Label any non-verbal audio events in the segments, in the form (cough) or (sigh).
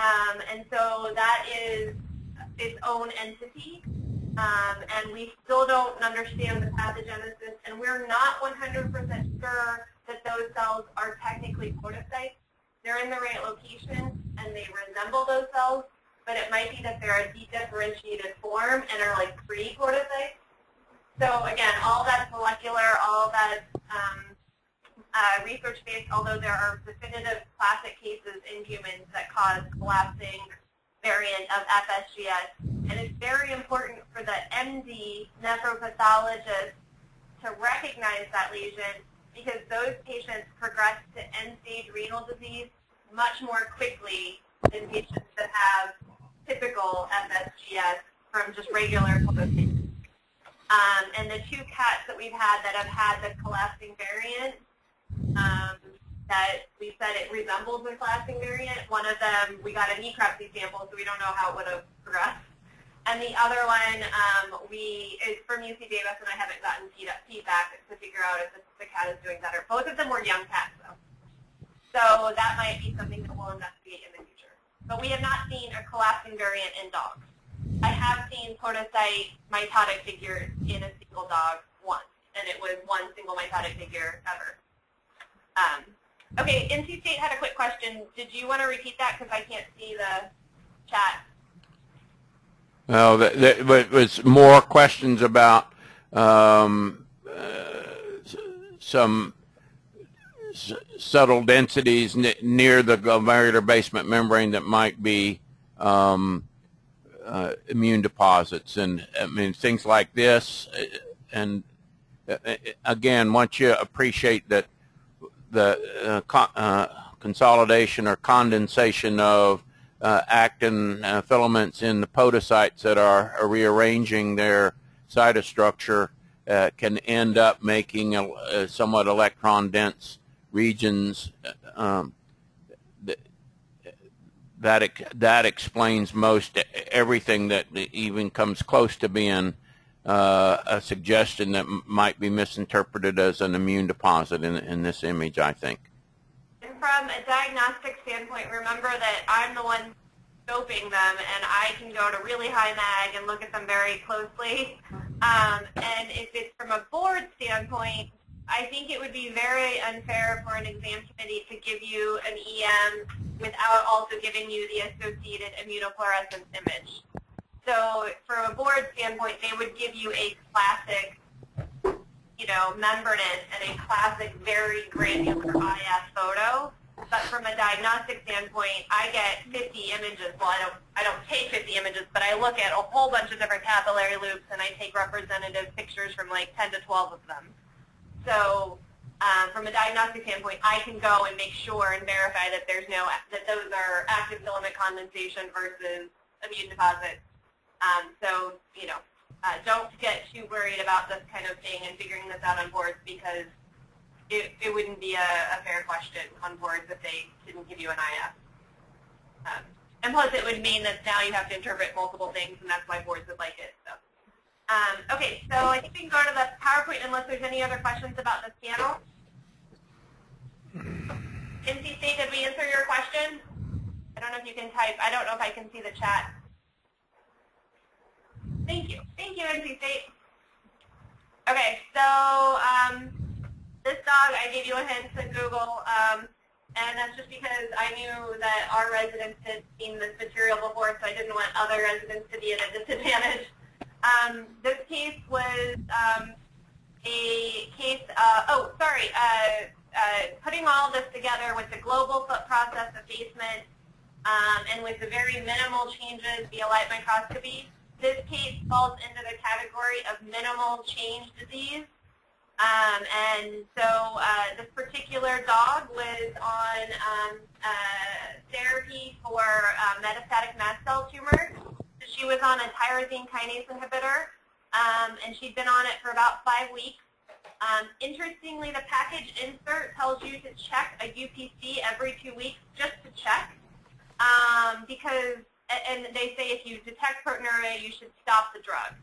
Um, and so that is its own entity. Um, and we still don't understand the pathogenesis, and we're not 100% sure that those cells are technically podocytes. They're in the right location, and they resemble those cells, but it might be that they're a dedifferentiated form and are like pre-podocytes. So again, all that's molecular, all that's um, uh, research-based, although there are definitive classic cases in humans that cause collapsing variant of FSGS. And it's very important for the MD nephropathologist to recognize that lesion because those patients progress to end-stage renal disease much more quickly than patients that have typical FSGS from just regular. Um, and the two cats that we've had that have had the collapsing variant, um, that we said it resembles a collapsing variant. One of them, we got a necropsy sample, so we don't know how it would have progressed. And the other one, um, we is from UC Davis, and I haven't gotten feedback to figure out if the, the cat is doing better. Both of them were young cats, though. So that might be something that we'll investigate in the future. But we have not seen a collapsing variant in dogs. I have seen podocyte mitotic figures in a single dog once, and it was one single mitotic figure ever. Um, okay, NC State had a quick question. Did you want to repeat that because I can't see the chat? No, that, was more questions about um, uh, some subtle densities near the glomerular basement membrane that might be um, uh, immune deposits and I mean things like this and uh, again once you appreciate that the uh, co uh, consolidation or condensation of uh, actin filaments in the podocytes that are, are rearranging their cytostructure can end up making a, a somewhat electron dense regions um, that that explains most everything that even comes close to being uh, a suggestion that might be misinterpreted as an immune deposit in, in this image, I think. And from a diagnostic standpoint, remember that I'm the one scoping them, and I can go to really high mag and look at them very closely. Um, and if it's from a board standpoint, I think it would be very unfair for an exam committee to give you an EM without also giving you the associated immunofluorescence image. So from a board standpoint, they would give you a classic, you know, membranous and a classic very granular IF photo. But from a diagnostic standpoint, I get 50 images. Well, I don't, I don't take 50 images, but I look at a whole bunch of different capillary loops, and I take representative pictures from like 10 to 12 of them. So um, from a diagnostic standpoint, I can go and make sure and verify that there's no that those are actin filament condensation versus immune deposits. Um, so you know, uh, don't get too worried about this kind of thing and figuring this out on boards because it, it wouldn't be a, a fair question on boards if they didn't give you an IF. Um, and plus, it would mean that now you have to interpret multiple things, and that's why boards would like it. So. Um, okay, so I think we can go to the PowerPoint unless there's any other questions about this panel. NC State, did we answer your question? I don't know if you can type. I don't know if I can see the chat. Thank you, NC State. Okay, so um, this dog, I gave you a hint to Google, um, and that's just because I knew that our residents had seen this material before, so I didn't want other residents to be at a disadvantage. Um, this case was um, a case, uh, oh, sorry, uh, uh, putting all this together with the global foot process effacement um, and with the very minimal changes via light microscopy, this case falls into the category of minimal change disease. Um, and so uh, this particular dog was on um, uh, therapy for uh, metastatic mast cell tumors she was on a tyrosine kinase inhibitor, um, and she'd been on it for about five weeks. Um, interestingly, the package insert tells you to check a UPC every two weeks just to check, um, because, and they say if you detect proteinuria, you should stop the drug.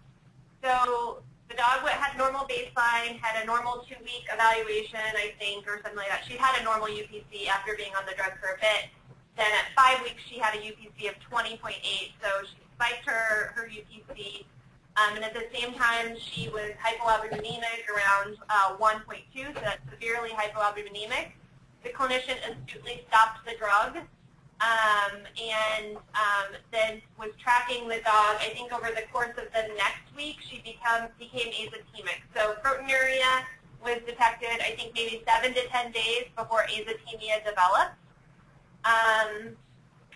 So the dog had normal baseline, had a normal two-week evaluation, I think, or something like that. She had a normal UPC after being on the drug for a bit. then at five weeks she had a UPC of 20.8, so she spiked her, her UPC. Um, and at the same time, she was hypoalbuminemic around uh, 1.2, so that's severely hypoalbuminemic. The clinician astutely stopped the drug um, and um, then was tracking the dog. I think over the course of the next week, she become, became azotemic. So proteinuria was detected, I think, maybe 7 to 10 days before azotemia developed. Um,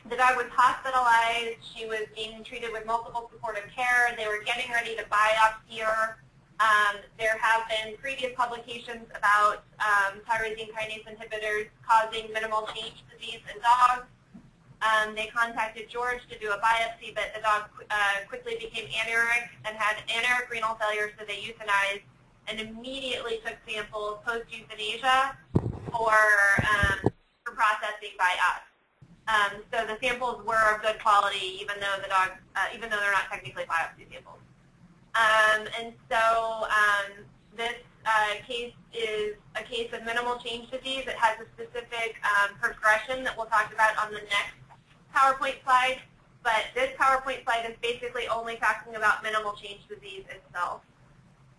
the dog was hospitalized. She was being treated with multiple supportive care. They were getting ready to biopsy her. Um, there have been previous publications about um, tyrosine kinase inhibitors causing minimal change disease in dogs. Um, they contacted George to do a biopsy, but the dog uh, quickly became anuric and had anuric renal failure, so they euthanized and immediately took samples post-euthanasia for, um, for processing by us. Um, so the samples were of good quality, even though the dog, uh, even though they're not technically biopsy samples. Um, and so um, this uh, case is a case of minimal change disease. It has a specific um, progression that we'll talk about on the next PowerPoint slide. But this PowerPoint slide is basically only talking about minimal change disease itself.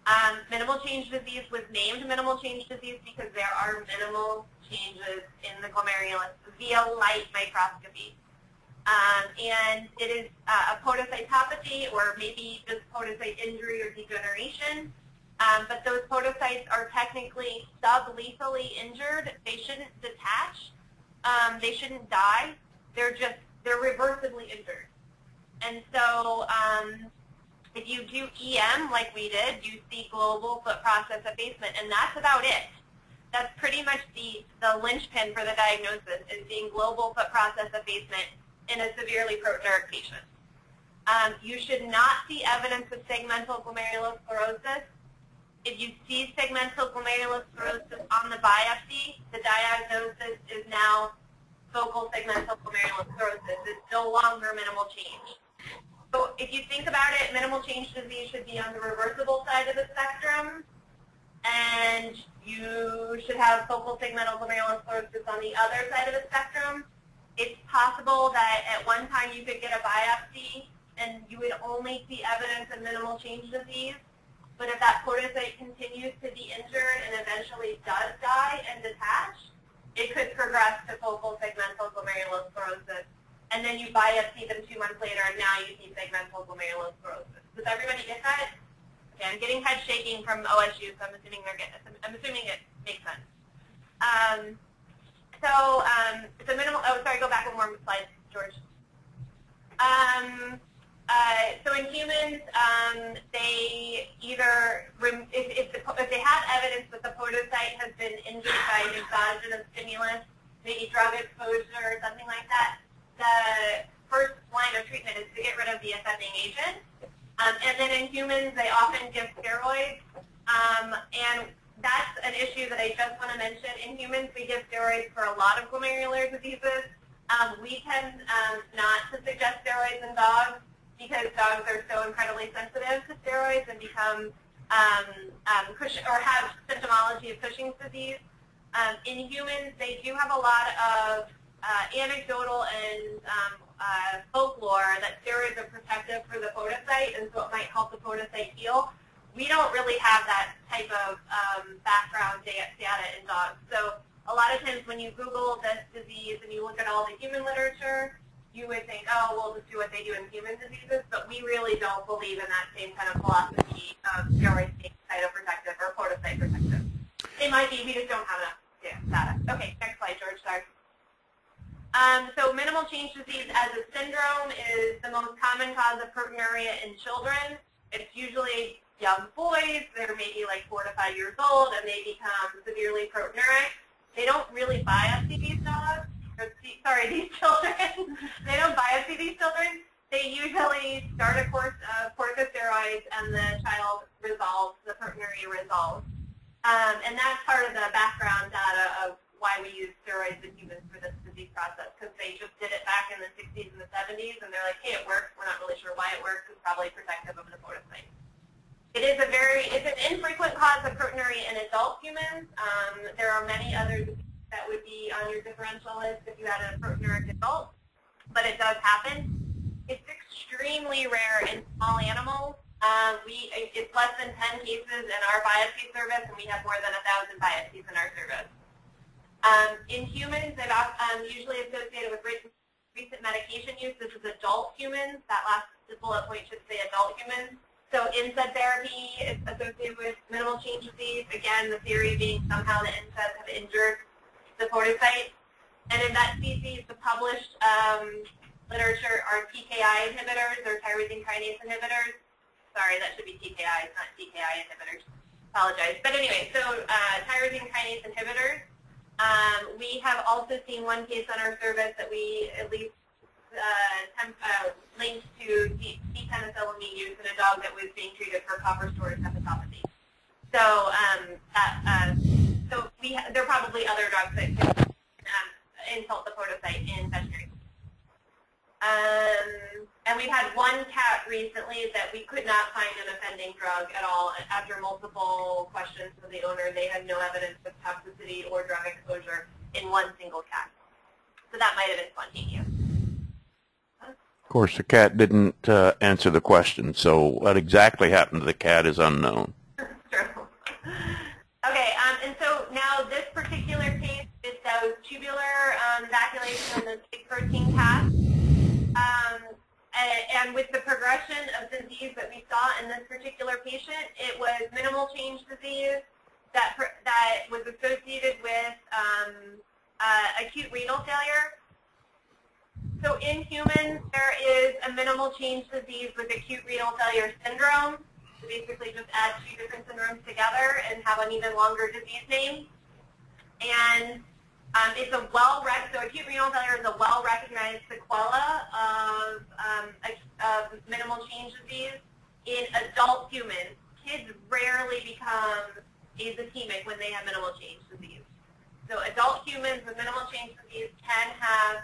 Um, minimal change disease was named minimal change disease because there are minimal changes in the glomerulus via light microscopy. Um, and it is uh, a podocytopathy or maybe just podocyte injury or degeneration. Um, but those podocytes are technically sublethally injured. They shouldn't detach. Um, they shouldn't die. They're just, they're reversibly injured. And so um, if you do EM like we did, you see global foot process effacement, and that's about it. That's pretty much the, the linchpin for the diagnosis is seeing global foot process effacement in a severely proteinuric patient. Um, you should not see evidence of segmental glomerulosclerosis. If you see segmental glomerulosclerosis on the biopsy, the diagnosis is now focal segmental glomerulosclerosis. It's no longer minimal change. So if you think about it, minimal change disease should be on the reversible side of the spectrum, and you should have focal segmental glomerulosclerosis on the other side of the spectrum. It's possible that at one time you could get a biopsy and you would only see evidence of minimal change disease, but if that podocyte continues to be injured and eventually does die and detach, it could progress to focal segmental glomerulosclerosis and then you biopsy them two months later, and now you see segmental glomerulosclerosis. Does everybody get that? Okay, I'm getting head shaking from OSU, so I'm assuming they're getting. I'm assuming it makes sense. Um, so um, it's a minimal. Oh, sorry. Go back one more slide, George. Um, uh, so in humans, um, they either, if, if, the, if, they have evidence that the podocyte has been injured by an exogenous stimulus, maybe drug exposure or something like that, the first line of treatment is to get rid of the offending agent. Um, and then in humans, they often give steroids. Um, and that's an issue that I just want to mention. In humans, we give steroids for a lot of glomerular diseases. Um, we tend um, not to suggest steroids in dogs because dogs are so incredibly sensitive to steroids and become um, um, or have symptomology of Cushing's disease. Um, in humans, they do have a lot of uh, anecdotal and um, uh, folklore that steroids are protective for the podocyte, and so it might help the podocyte heal. We don't really have that type of um, background data in dogs. So a lot of times when you Google this disease and you look at all the human literature, you would think, oh, we'll just do what they do in human diseases, but we really don't believe in that same kind of philosophy of steroids being cytoprotective or podocyte protective. It might be, we just don't have enough data. Okay, next slide, George, sorry. Um, so minimal change disease as a syndrome is the most common cause of proteinuria in children. It's usually young boys. They're maybe like four to five years old, and they become severely proteinuric. They don't really biopsy these dogs, sorry, (laughs) these children. they don't biopsy these children. They usually start a course of corticosteroids, and the child resolves, the proteinuria resolves. Um, and that's part of the background data of why we use steroids in humans for this disease process because they just did it back in the 60s and the 70s and they're like, hey, it works. We're not really sure why it works. It's probably protective of the podocyte. It is a very, it's an infrequent cause of proteinuria in adult humans. Um, there are many other that would be on your differential list if you had a proteinuric adult, but it does happen. It's extremely rare in small animals. Um, we it's less than 10 cases in our biopsy service, and we have more than a thousand biopsies in our service. Um, in humans, it's um, usually associated with recent medication use. This is adult humans. That last bullet point should say adult humans. So NSAID therapy is associated with minimal change disease. Again, the theory being somehow the NSAIDs have injured the podocyte. And in that species, the published um, literature are TKI inhibitors or tyrosine kinase inhibitors. Sorry, that should be TKIs, not TKI inhibitors. Apologize. But anyway, so uh, tyrosine kinase inhibitors. Um, we have also seen one case on our service that we at least uh, uh, linked to D-penicillamine use in a dog that was being treated for copper storage hepatopathy. So, um, uh, so we there are probably other drugs that can um, insult the podocyte in veterinary. Um, and we've had one cat recently that we could not find an offending drug at all. After multiple questions from the owner, they had no evidence of toxicity or drug exposure in one single cat. So that might have been spontaneous. Of course, the cat didn't uh, answer the question, so what exactly happened to the cat is unknown. True. (laughs) Okay, um, and so now this particular case is those tubular um, vacuolation on the big protein cat. Um, and, and with the progression of disease that we saw in this particular patient, it was minimal change disease that, that was associated with um, uh, acute renal failure so in humans, there is a minimal change disease with acute renal failure syndrome. So basically just add two different syndromes together and have an even longer disease name. And um, it's a well so acute renal failure is a well-recognized sequela of, um, of minimal change disease in adult humans. Kids rarely become azotemic when they have minimal change disease. So adult humans with minimal change disease can have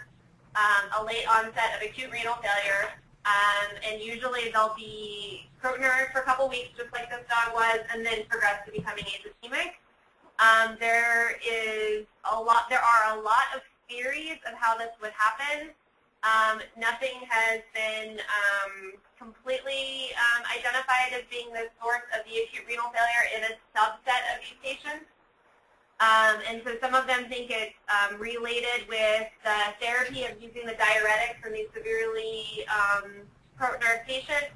um, a late onset of acute renal failure, um, and usually they'll be proteinuric for a couple weeks, just like this dog was, and then progress to becoming azotemic. Um, there is a lot. There are a lot of theories of how this would happen. Um, nothing has been um, completely um, identified as being the source of the acute renal failure in a subset of these patients. Um, and so some of them think it's um, related with the therapy of using the diuretics in these severely um, proteinuric patients.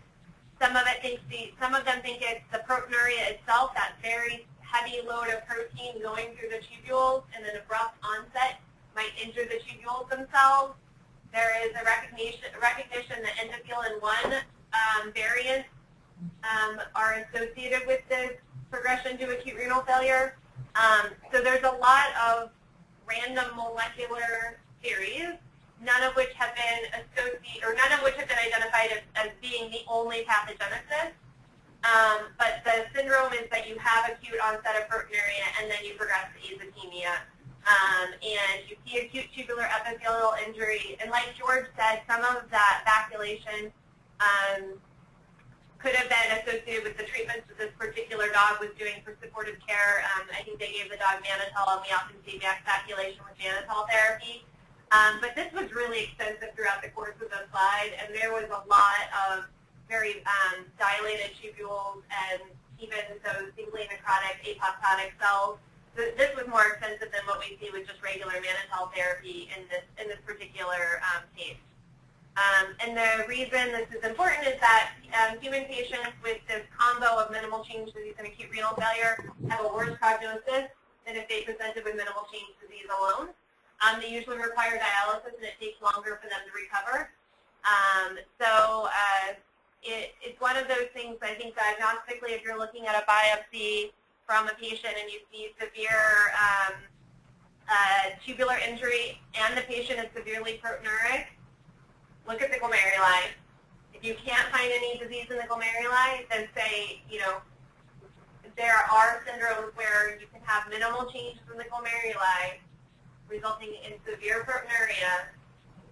Some of it thinks the, some of them think it's the proteinuria itself, that very heavy load of protein going through the tubules and an abrupt onset might injure the tubules themselves. There is a recognition, recognition that endothelin-1 um, variants um, are associated with this progression to acute renal failure. Um, so there's a lot of random molecular theories, none of which have been associated, or none of which have been identified as, as being the only pathogenesis. Um, but the syndrome is that you have acute onset of proteinuria and then you progress to azotemia. Um, and you see acute tubular epithelial injury. And like George said, some of that vacuolation um, could have been associated with the treatments that this particular dog was doing for supportive care. Um, I think they gave the dog mannitol, and we often see vacuolation with mannitol therapy. Um, but this was really extensive throughout the course of the slide, and there was a lot of very um, dilated tubules and even those singly necrotic apoptotic cells. This was more expensive than what we see with just regular mannitol therapy in this in this particular um, case. Um, and the reason this is important is that um, human patients with this combo of minimal change disease and acute renal failure have a worse prognosis than if they presented with minimal change disease alone. Um, they usually require dialysis and it takes longer for them to recover. Um, so uh, it, it's one of those things, I think diagnostically, if you're looking at a biopsy from a patient and you see severe um, uh, tubular injury and the patient is severely proteinuric, look at the glomeruli. If you can't find any disease in the glomeruli, then say, you know, there are syndromes where you can have minimal changes in the glomeruli resulting in severe proteinuria,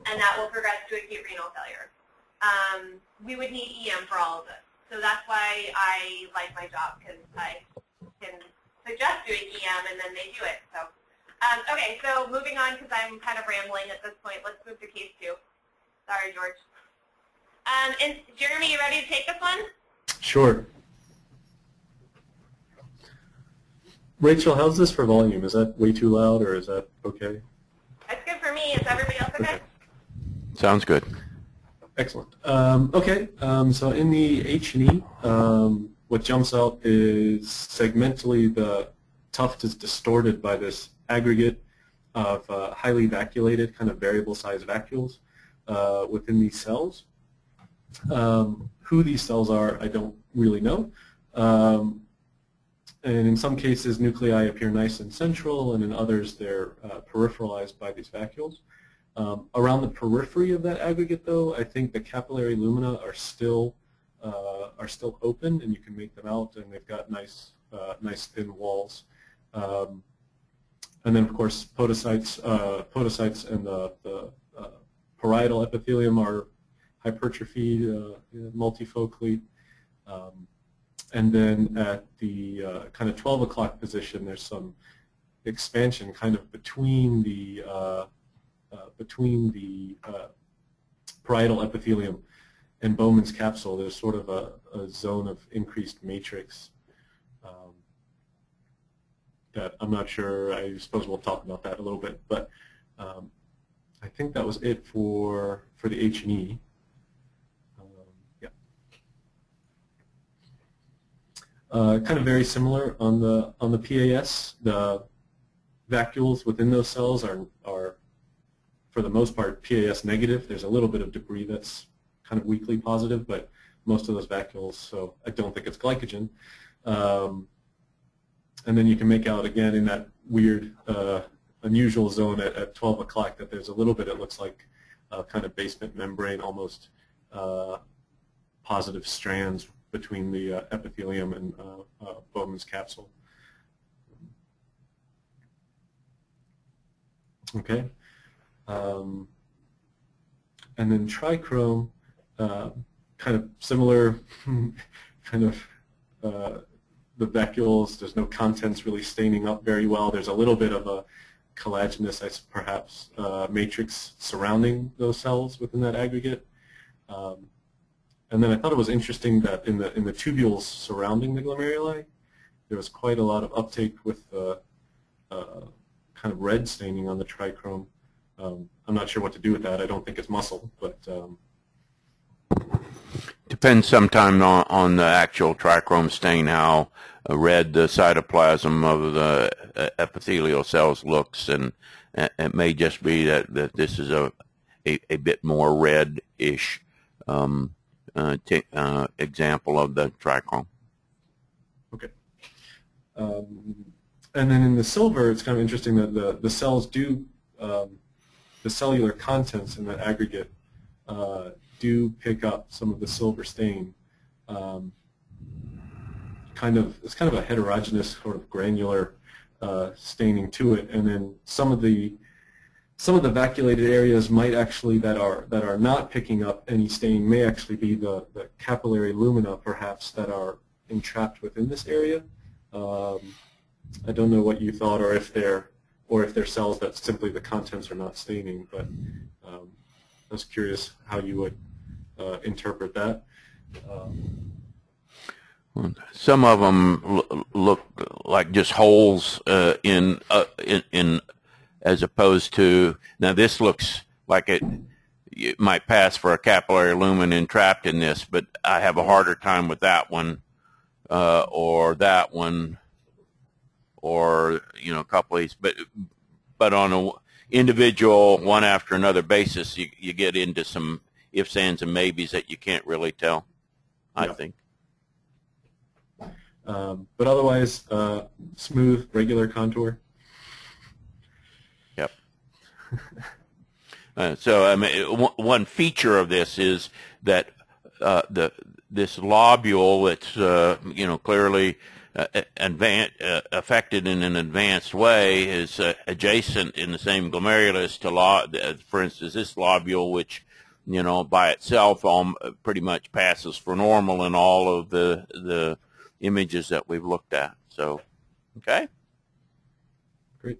and that will progress to acute renal failure. Um, we would need EM for all of this. So that's why I like my job, because I can suggest doing EM, and then they do it. So Um, okay, so moving on because I'm kind of rambling at this point. Let's move to case two. Sorry, George. Um, and Jeremy, you ready to take this one? Sure. Rachel, how's this for volume? Is that way too loud or is that okay? That's good for me. Is everybody else okay? Sounds good. Excellent. Um, okay, um, so in the H&E, um, what jumps out is segmentally the tuft is distorted by this aggregate of uh, highly vacuolated kind of variable size vacuoles uh, within these cells. Um, who these cells are, I don't really know. Um, and in some cases, nuclei appear nice and central, and in others, they're uh, peripheralized by these vacuoles. Um, around the periphery of that aggregate, though, I think the capillary lumina are still uh, are still open, and you can make them out, and they've got nice uh, nice thin walls. Um, and then, of course, podocytes, uh, podocytes and the, the uh, parietal epithelium are hypertrophied uh, multifocally. Um, and then at the uh, kind of 12 o'clock position, there's some expansion kind of between the between the parietal epithelium and Bowman's capsule. There's sort of a, a zone of increased matrix um, that I'm not sure. I suppose we'll talk about that a little bit, but um, I think that was it for for the H and E. Uh, kind of very similar on the on the PAS. The vacuoles within those cells are are for the most part PAS negative. There's a little bit of debris that's kind of weakly positive, but most of those vacuoles. So I don't think it's glycogen. Um, and then you can make out again in that weird, uh, unusual zone at, at 12 o'clock that there's a little bit. It looks like a kind of basement membrane, almost uh, positive strands between the uh, epithelium and uh, uh, Bowman's capsule. Okay. Um, and then trichrome, uh, kind of similar, (laughs) kind of uh, the vacuoles, there's no contents really staining up very well. There's a little bit of a collagenous, perhaps, uh, matrix surrounding those cells within that aggregate. Um, and then I thought it was interesting that in the in the tubules surrounding the glomeruli, there was quite a lot of uptake with the uh, kind of red staining on the trichrome. Um, I'm not sure what to do with that. I don't think it's muscle, but um, depends sometimes on, on the actual trichrome stain how uh, red the cytoplasm of the uh, epithelial cells looks, and it may just be that, that this is a, a, a bit more red-ish. Um, uh, uh, example of the trichrome. Okay. Um, and then in the silver, it's kind of interesting that the, the cells do, um, the cellular contents in that aggregate uh, do pick up some of the silver stain. Um, kind of, it's kind of a heterogeneous sort of granular uh, staining to it, and then some of the some of the vacuolated areas might actually that are that are not picking up any stain may actually be the, the capillary lumina perhaps that are entrapped within this area. Um, I don't know what you thought or if they're or if they're cells that simply the contents are not staining, but um, I was curious how you would uh, interpret that. Um, some of them look like just holes uh, in, uh, in, in as opposed to now this looks like it, it might pass for a capillary lumen entrapped in this, but I have a harder time with that one uh, or that one or you know a couple of these, but but on a individual one after another basis, you you get into some ifs, ands, and maybes that you can't really tell. I yeah. think. Um, but otherwise, uh, smooth, regular contour. (laughs) uh, so I mean, one feature of this is that uh, the this lobule that's uh, you know clearly uh, advanced, uh, affected in an advanced way is uh, adjacent in the same glomerulus to, lo- for instance, this lobule, which you know, by itself um, pretty much passes for normal in all of the the images that we've looked at. So, okay. Great.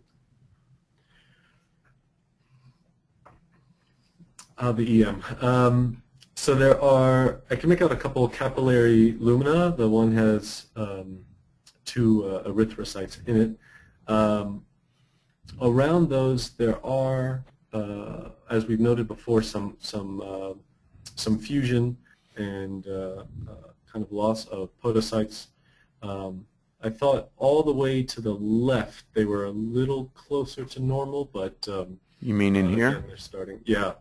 Uh, the EM. Um, so there are, I can make out a couple capillary lumina. The one has um, two uh, erythrocytes in it. Um, around those, there are uh, as we've noted before, some some uh, some fusion and uh, uh, kind of loss of podocytes. Um, I thought all the way to the left they were a little closer to normal, but um, You mean in here? they're starting. Yeah,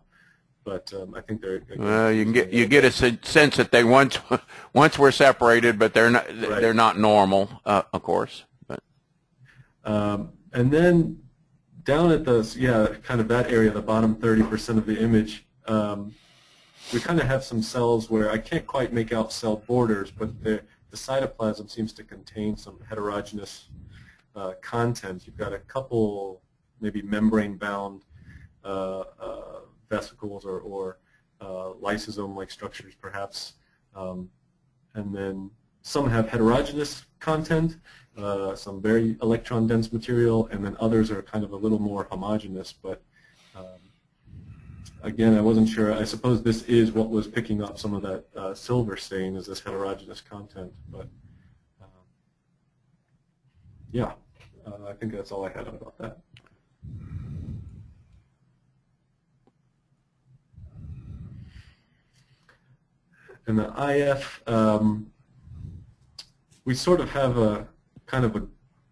but um, I think they're. Well, you get you get a sense that they once (laughs) once were separated, but they're not Right. they're not normal, uh, of course. But Um, and then down at the, yeah, kind of that area, the bottom 30% of the image, um, we kind of have some cells where I can't quite make out cell borders, but the, the cytoplasm seems to contain some heterogeneous uh, content. You've got a couple maybe membrane-bound uh, uh, vesicles or, or uh, lysosome-like structures perhaps, um, and then some have heterogeneous content, uh, some very electron-dense material, and then others are kind of a little more homogeneous. But um, again, I wasn't sure. I suppose this is what was picking up some of that uh, silver stain is this heterogeneous content. But um, yeah, uh, I think that's all I had about that. And the IF, um, we sort of have a kind of a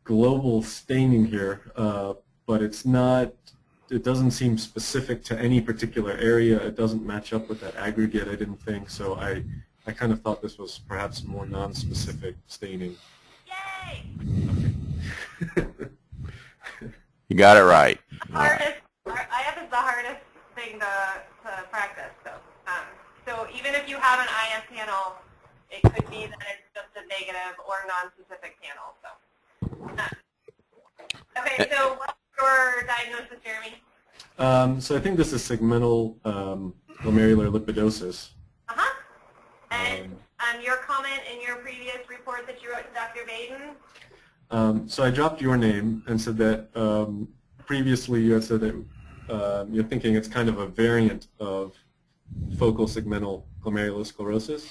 global staining here, uh, but it's not, it doesn't seem specific to any particular area. It doesn't match up with that aggregate, I didn't think. So I, I kind of thought this was perhaps more non-specific staining. Yay! you got it right. Hardest, IF is the hardest thing to, to practice. So, um, so even if you have an IF panel, it could be that it's just a negative or non-specific panel. So, uh, okay. So what's your diagnosis, Jeremy? Um, so I think this is segmental um, glomerular lipidosis. Uh huh. And Um, um, your comment in your previous report that you wrote to Dr. Baden. Um, so I dropped your name and said that um, previously you had said that um, you're thinking it's kind of a variant of focal segmental glomerulosclerosis.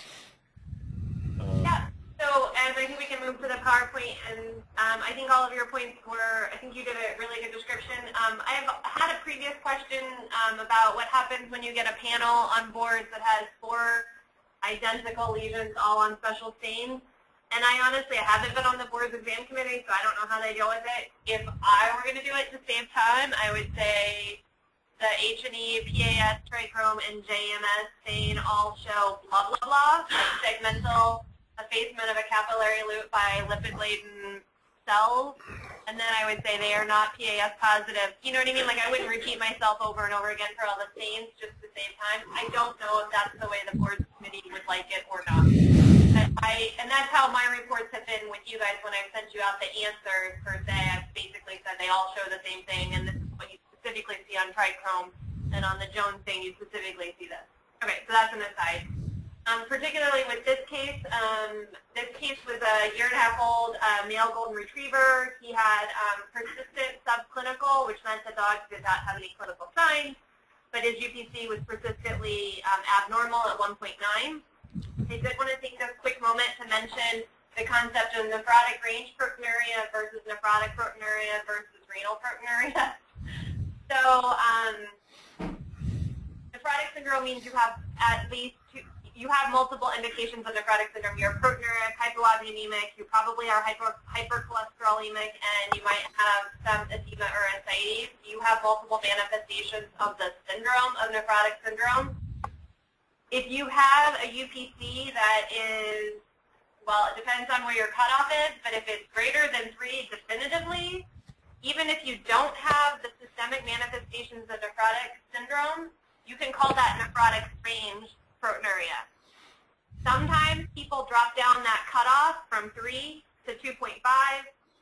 Um, Yeah. So, and I think we can move to the PowerPoint, and um, I think all of your points were, I think you did a really good description. Um, I have had a previous question um, about what happens when you get a panel on boards that has four identical lesions all on special stains. And I honestly, I haven't been on the board's exam committee, so I don't know how they deal with it. If I were going to do it to save time, I would say the H&E, PAS, trichrome, and JMS stain all show blah, blah, blah, segmental effacement of a capillary loop by lipid-laden cells. And then I would say they are not PAS positive. You know what I mean? Like I wouldn't repeat myself over and over again for all the stains just to save time. I don't know if that's the way the board committee would like it or not. I, I, and that's how my reports have been with you guys when I've sent you out the answers per se. I've basically said they all show the same thing, and this is what you specifically see on trichrome, and on the Jones thing you specifically see this. Okay, so that's an aside. Um, particularly with this case, um, this case was a year and a half old uh, male golden retriever. He had um, persistent subclinical, which meant the dog did not have any clinical signs, but his UPC was persistently um, abnormal at 1.9. I did want to take this quick moment to mention the concept of nephrotic range proteinuria versus nephrotic proteinuria versus renal proteinuria. (laughs) So um, nephrotic syndrome means you have at least you have multiple indications of nephrotic syndrome. You're proteinuric, hypoalbuminemic, you probably are hyper, hypercholesterolemic, and you might have some edema or ascites. You have multiple manifestations of the syndrome of nephrotic syndrome. If you have a UPC that is, well, it depends on where your cutoff is, but if it's greater than 3 definitively, even if you don't have the systemic manifestations of nephrotic syndrome, you can call that nephrotic range proteinuria. Sometimes people drop down that cutoff from 3 to 2.5.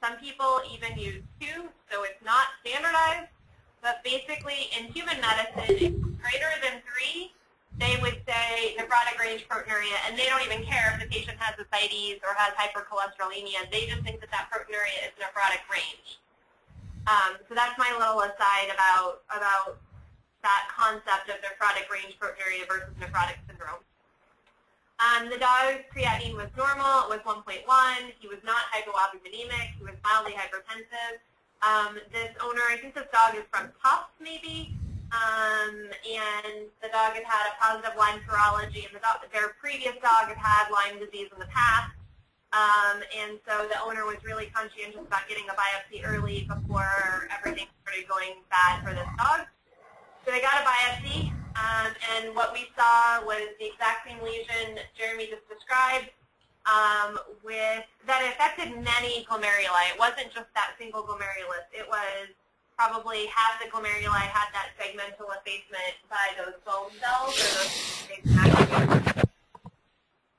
Some people even use 2, so it's not standardized. But basically, in human medicine, greater than 3, they would say nephrotic range proteinuria, and they don't even care if the patient has ascites or has hypercholesterolemia. They just think that that proteinuria is nephrotic range. Um, so that's my little aside about about that concept of nephrotic range proteinuria versus nephrotic syndrome. Um, the dog's creatinine was normal. It was 1.1. He was not hypoalbuminemic. He was mildly hypertensive. Um, this owner, I think this dog is from Tufts, maybe, um, and the dog had had a positive Lyme serology, and the dog, their previous dog had had Lyme disease in the past. Um, and so the owner was really conscientious about getting a biopsy early before everything started going bad for this dog. So they got a biopsy, um, and what we saw was the exact same lesion Jeremy just described, um, with that affected many glomeruli. It wasn't just that single glomerulus. It was probably half the glomeruli had that segmental effacement by those foam cells or those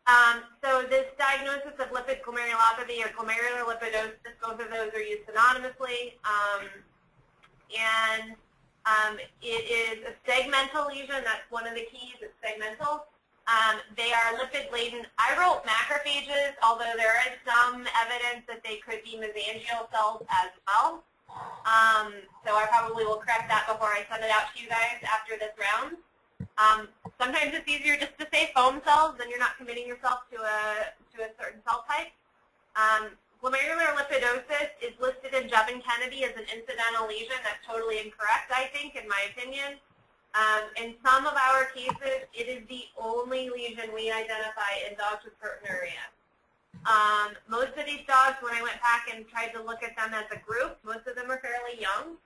um, so this diagnosis of lipid glomerulopathy or glomerular lipidosis, both of those are used synonymously. Um, and um, it is a segmental lesion. That's one of the keys. It's segmental. Um, they are lipid-laden. I wrote macrophages, although there is some evidence that they could be mesangial cells as well. Um, so I probably will correct that before I send it out to you guys after this round. Um, sometimes it's easier just to say foam cells, then you're not committing yourself to a, to a certain cell type. Glomerular lipidosis is listed in and Kennedy as an incidental lesion. That's totally incorrect, I think, in my opinion. Um, in some of our cases, it is the only lesion we identify in dogs with proteinuria. Um, most of these dogs, when I went back and tried to look at them as a group, most of them are fairly young.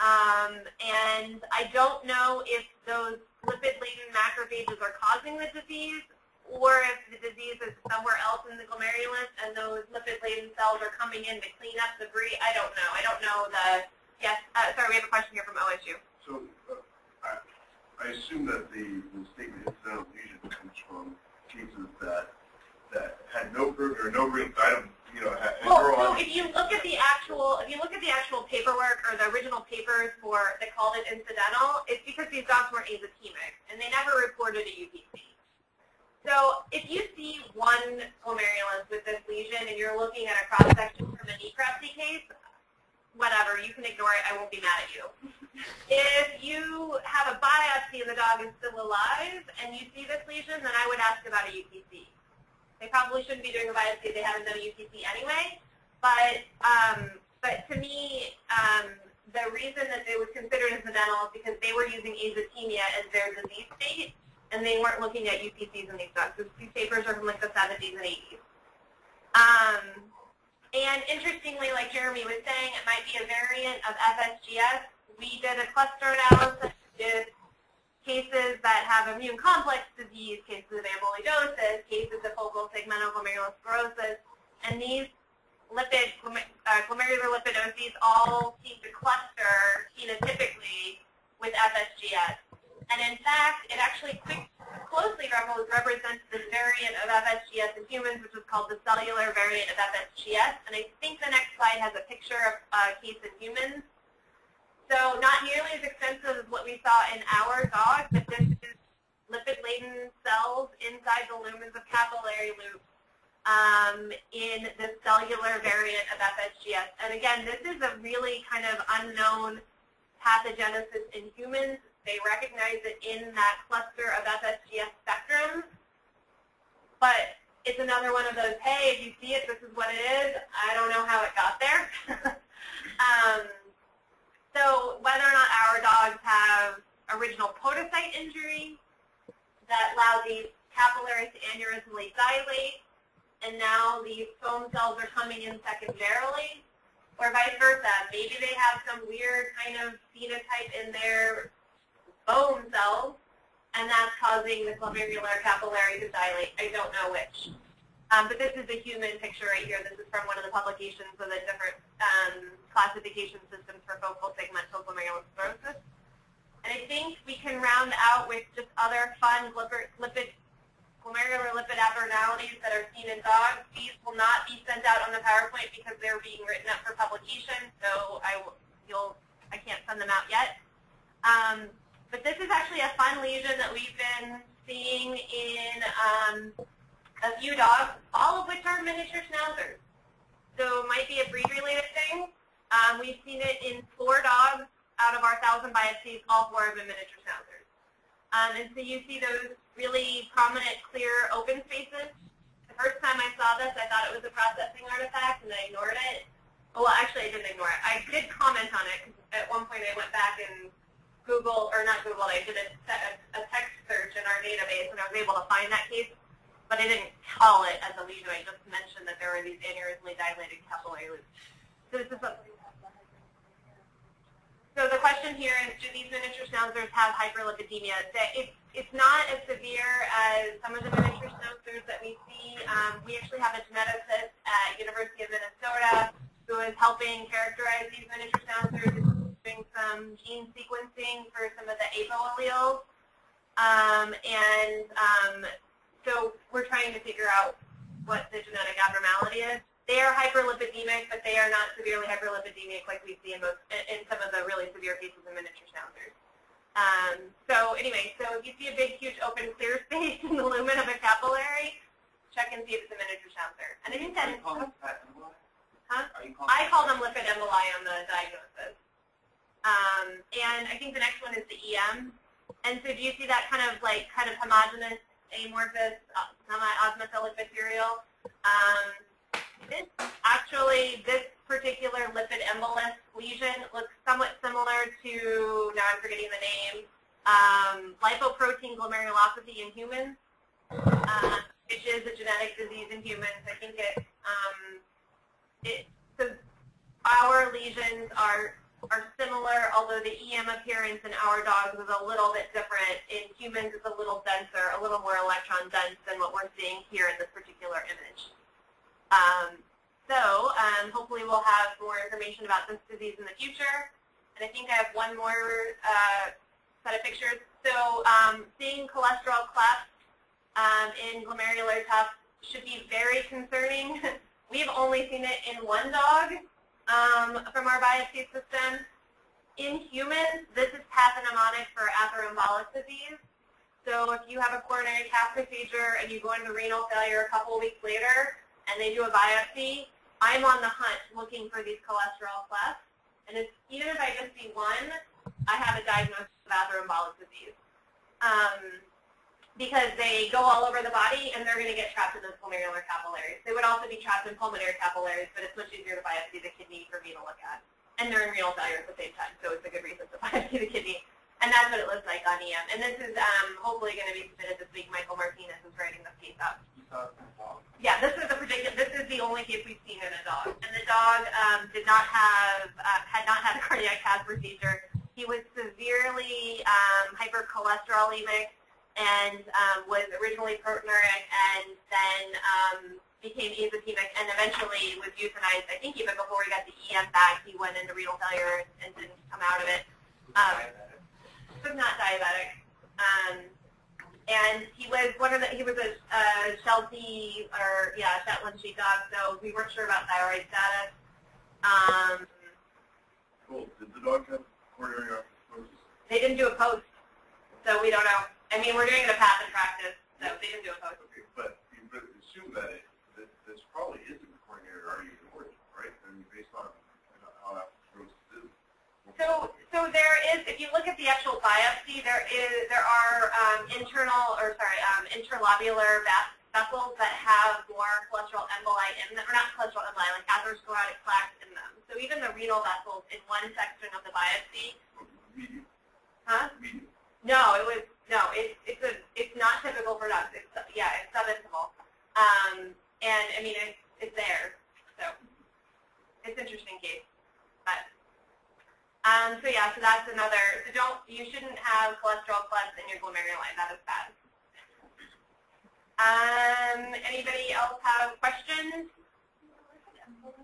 Um, and I don't know if those lipid-laden macrophages are causing the disease or if the disease is somewhere else in the glomerulus and those lipid-laden cells are coming in to clean up the debris. I don't know. I don't know the, yes, uh, sorry, we have a question here from OSU. So uh, I, I assume that the, the statement incidental lesion comes from cases that that had no or no green item, you know, had Well, so if you look at the actual, if you look at the actual paperwork or the original papers for, they called it incidental, it's because these dogs weren't azotemic, and they never reported a UPC. So if you see one glomerulus with this lesion and you're looking at a cross-section from a necropsy case, whatever, you can ignore it, I won't be mad at you. If you have a biopsy and the dog is still alive and you see this lesion, then I would ask about a UPC. They probably shouldn't be doing a biopsy. They haven't done a UPC anyway. But um, but to me, um, the reason that it was considered incidental is because they were using azotemia as their disease state, and they weren't looking at UPCs in these dogs. These papers are from like the 70s and 80s. Um, and interestingly, like Jeremy was saying, it might be a variant of FSGS. We did a cluster analysis with cases that have immune complex disease, cases of amyloidosis, cases of focal segmental glomerulosclerosis, and these lipid, uh, glomerular lipidoses all seem to cluster phenotypically with FSGS. And in fact, it actually closely represents this variant of FSGS in humans, which is called the cellular variant of FSGS. And I think the next slide has a picture of a case in humans. So not nearly as extensive as what we saw in our dog, but this is lipid-laden cells inside the lumens of capillary loops um, in the cellular variant of FSGS. And again, this is a really kind of unknown pathogenesis in humans. They recognize it in that cluster of FSGS spectrum. But it's another one of those, hey, if you see it, this is what it is. I don't know how it got there. (laughs) um, so whether or not our dogs have original podocyte injury that allow these capillaries to aneurysmally dilate, and now these foam cells are coming in secondarily, or vice versa. Maybe they have some weird kind of phenotype in their foam cells, and that's causing the glomerular capillary to dilate. I don't know which. Um, but this is a human picture right here. This is from one of the publications of the different um, classification systems for focal segmental glomerulosclerosis. And I think we can round out with just other fun lipid, glomerular lipid abnormalities that are seen in dogs. These will not be sent out on the PowerPoint because they're being written up for publication, so I, you'll, I can't send them out yet. Um, but this is actually a fun lesion that we've been seeing in um, a few dogs, all of which are miniature schnauzers. So it might be a breed-related thing. Um, we've seen it in four dogs out of our thousand biopsies, all four of them miniature schnauzers. Um, and so you see those really prominent, clear open spaces. The first time I saw this, I thought it was a processing artifact, and I ignored it. Well, actually, I didn't ignore it. I did comment on it, because at one point I went back and Google, or not Google, I did a, text search in our database, and I was able to find that case, but I didn't call it as a lesion. I just mentioned that there were these aneurysmally dilated capillary loops. So this is a, so the question here is, do these miniature schnauzers have hyperlipidemia? It's, it's not as severe as some of the miniature schnauzers that we see. Um, we actually have a geneticist at University of Minnesota who is helping characterize these miniature schnauzers, doing some gene sequencing for some of the APO alleles. Um, and um, so we're trying to figure out what the genetic abnormality is. They are hyperlipidemic, but they are not severely hyperlipidemic like we see in, most, in some of the really severe cases of miniature schnauzers. Um, so anyway, so if you see a big, huge, open, clear (laughs) space in the lumen of a capillary, check and see if it's a miniature schnauzer. And I think that, huh? I call them lipid emboli on the diagnosis. Um, and I think the next one is the EM. And so do you see that kind of like kind of homogeneous, amorphous, uh, semi-osmiophilic material? Um, this actually, this particular lipid embolus lesion looks somewhat similar to, now I'm forgetting the name, um, lipoprotein glomerulopathy in humans, uh, which is a genetic disease in humans. I think it, um, it so our lesions are are similar, although the EM appearance in our dogs is a little bit different. In humans, it's a little denser, a little more electron dense than what we're seeing here in this particular image. Um, so um, hopefully we'll have more information about this disease in the future. And I think I have one more uh, set of pictures. So um, seeing cholesterol clefts um, in glomerular tufts should be very concerning. (laughs) We've only seen it in one dog um, from our biopsy system. In humans, this is pathognomonic for atheroembolic disease. So if you have a coronary cath procedure and you go into renal failure a couple weeks later, and they do a biopsy, I'm on the hunt looking for these cholesterol clefts. And it's, even if I just see one, I have a diagnosis of atheroembolic disease. Um, because they go all over the body and they're going to get trapped in those glomerular capillaries. They would also be trapped in pulmonary capillaries, but it's much easier to biopsy the kidney for me to look at. And they're in renal failure at the same time, so it's a good reason to (laughs) biopsy the kidney. And that's what it looks like on EM. And this is um, hopefully going to be submitted this week. Michael Martinez is writing this case up. Yeah, this is a predicted. This is the only case we've seen in a dog, and the dog um, did not have uh, had not had a cardiac cath procedure. He was severely um, hypercholesterolemic and um, was originally proteinuric, and then um, became azotemic, and eventually was euthanized. I think even before he got the EM back, he went into renal failure and didn't come out of it. Um, was not diabetic. Um, and he was one of the, he was a uh, Sheltie, or yeah, Shetland sheepdog, so we weren't sure about thyroid status. Um, cool. Did the dog have coronary arthrosis? They didn't do a post, so we don't know. I mean, we're doing it a path in practice, so they didn't do a post. Okay, but you assume that, it, that this probably isn't coronary artery origin, right? I mean, based on how atherosclerosis is. So, so there is, if you look at the actual biopsy, there is, there are um, internal, or sorry, um, interlobular vessels that have more cholesterol emboli in them, or not cholesterol emboli, like atherosclerotic plaques in them. So even the renal vessels in one section of the biopsy. Medium. Huh? Medium. No, it was no. It's it's a it's not typical for dogs. It's yeah, it's subintimal. Um, and I mean it's it's there. So it's interesting case, but. Um, so yeah, so that's another. So don't you shouldn't have cholesterol clefts in your glomeruli. That is bad. Um, anybody else have questions?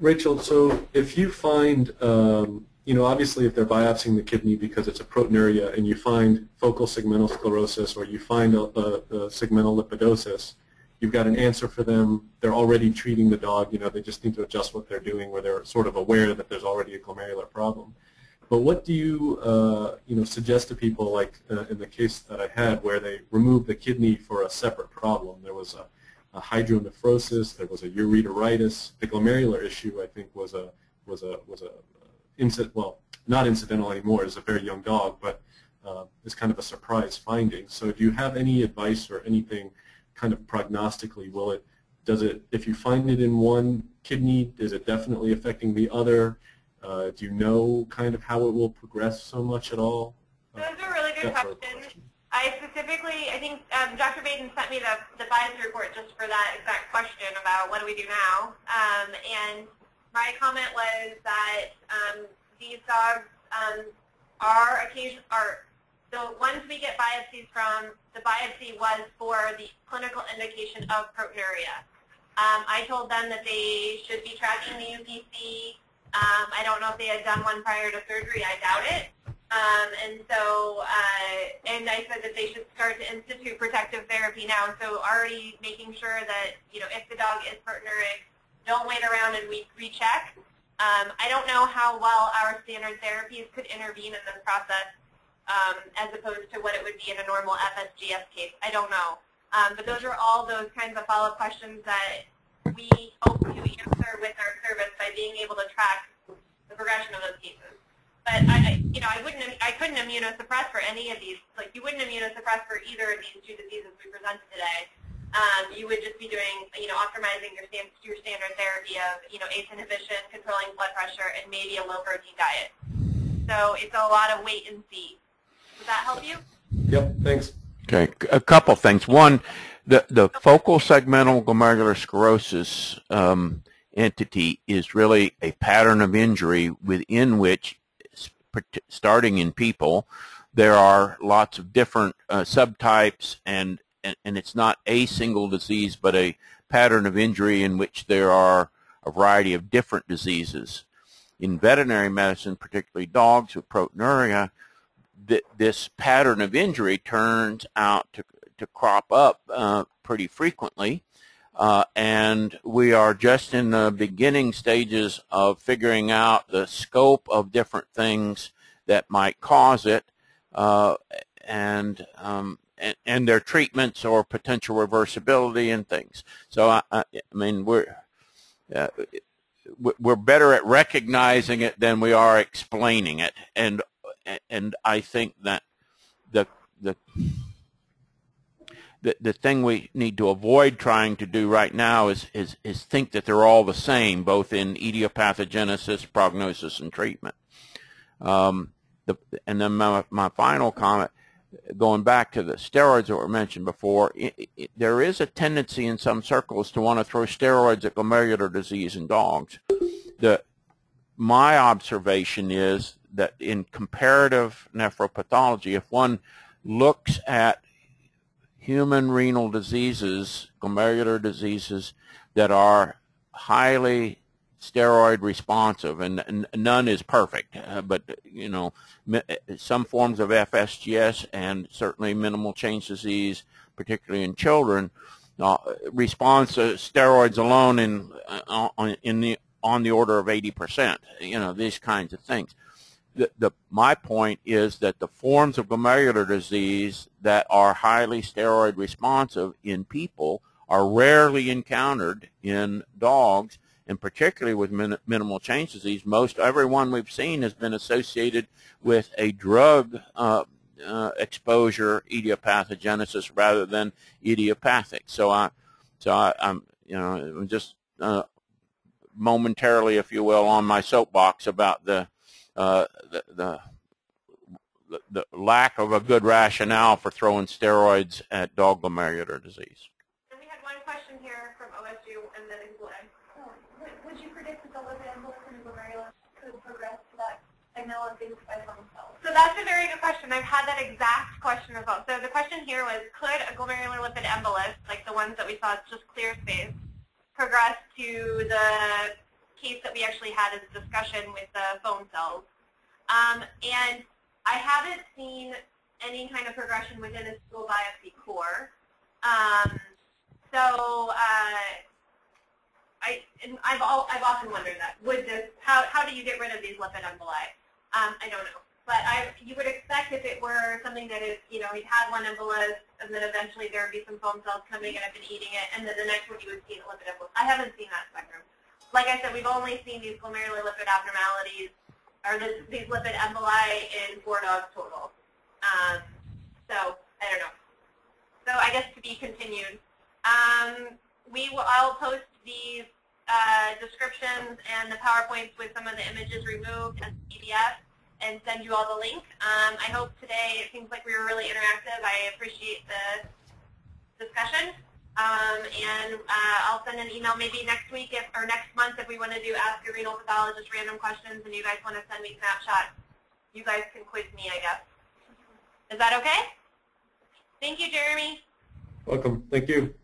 Rachel, so if you find, um, you know, obviously if they're biopsying the kidney because it's a proteinuria and you find focal segmental sclerosis or you find a, a, a segmental lipidosis, you've got an answer for them. They're already treating the dog. You know, they just need to adjust what they're doing where they're sort of aware that there's already a glomerular problem. But what do you, uh, you know, suggest to people, like uh, in the case that I had, where they removed the kidney for a separate problem? There was a, a hydronephrosis, there was a ureteritis. The glomerular issue, I think, was a was a was a incident, well, not incidental anymore, is a very young dog, but uh, is kind of a surprise finding. So do you have any advice or anything kind of prognostically? Will it, does it, if you find it in one kidney, is it definitely affecting the other? Uh, do you know kind of how it will progress so much at all? Those are really good question. I specifically, I think um, Dr. Baden sent me the, the bias report just for that exact question about what do we do now. Um, and my comment was that um, these dogs um, are occasion are the ones we get biopsies from. The biopsy was for the clinical indication of proteinuria. Um, I told them that they should be tracking the UPC. Um, I don't know if they had done one prior to surgery. I doubt it. Um, and so, uh, and I said that they should start to institute protective therapy now. So already making sure that, you know, if the dog is proteinuric, don't wait around and we recheck. Um, I don't know how well our standard therapies could intervene in this process um, as opposed to what it would be in a normal FSGS case. I don't know. Um, but those are all those kinds of follow-up questions that we hope to answer with our service by being able to track the progression of those cases. But I, you know, I wouldn't, I couldn't immunosuppress for any of these. Like you wouldn't immunosuppress for either of these two diseases we presented today. Um, you would just be doing, you know, optimizing your, your standard therapy of, you know, ACE inhibition, controlling blood pressure, and maybe a low protein diet. So it's a lot of wait and see. Does that help you? Yep, thanks. Okay, a couple things. One, the, the focal segmental glomerular sclerosis um, entity is really a pattern of injury within which, starting in people, there are lots of different uh, subtypes and, and, it's not a single disease but a pattern of injury in which there are a variety of different diseases. In veterinary medicine, particularly dogs with proteinuria, th this pattern of injury turns out to, to crop up uh, pretty frequently. Uh, and we are just in the beginning stages of figuring out the scope of different things that might cause it uh, and, um, and, and their treatments or potential reversibility and things. So I, I, I mean we're uh, we're better at recognizing it than we are explaining it, and and I think that the the the, the thing we need to avoid trying to do right now is, is, is think that they're all the same, both in etiopathogenesis, prognosis, and treatment. Um, the, and then my, my final comment, going back to the steroids that were mentioned before, it, it, there is a tendency in some circles to want to throw steroids at glomerular disease in dogs. The, my observation is that in comparative nephropathology, if one looks at human renal diseases, glomerular diseases that are highly steroid responsive, and, and none is perfect, uh, but you know, some forms of FSGS and certainly minimal change disease, particularly in children, uh, response to steroids alone in uh, in the on the order of 80%. You know, these kinds of things the, the, my point is that the forms of glomerular disease that are highly steroid responsive in people are rarely encountered in dogs, and particularly with min, minimal change disease. Most everyone we've seen has been associated with a drug uh, uh, exposure etiopathogenesis rather than idiopathic. So I, so I, am you know, I'm just uh, momentarily, if you will, on my soapbox about the uh, the, the, the lack of a good rationale for throwing steroids at dog glomerular disease. And we had one question here from OSU and then Glenn. Oh, would you predict that the lipid embolus and glomerulus could progress to things by themselves? So that's a very good question. I've had that exact question as well. So the question here was, could a glomerular lipid embolus, like the ones that we saw, just clear space, progress to the case that we actually had as a discussion with the foam cells. Um, and I haven't seen any kind of progression within a stool biopsy core. Um, so uh, I, I've often wondered that. Would this, how, how do you get rid of these lipid emboli? Um, I don't know. But I, you would expect if it were something that is, you know, he'd had one embolus, and then eventually there would be some foam cells coming, and I've been eating it, and then the next one you would see a lipid embolus. I haven't seen that spectrum like I said, we've only seen these glomerular lipid abnormalities or this, these lipid emboli in four dogs total. Um, so I don't know. So I guess to be continued. Um, we will, I'll post these uh, descriptions and the PowerPoints with some of the images removed as PDF and send you all the link. Um, I hope today it seems like we were really interactive. I appreciate the discussion. Um, and uh, I'll send an email maybe next week if, or next month if we want to do Ask a Renal Pathologist random questions and you guys want to send me snapshots. You guys can quiz me, I guess. Is that okay? Thank you, Jeremy. Welcome. Thank you.